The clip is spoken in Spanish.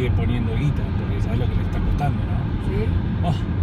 sigue poniendo guita, porque sabes lo que le está costando, ¿no? ¿Sí? Oh,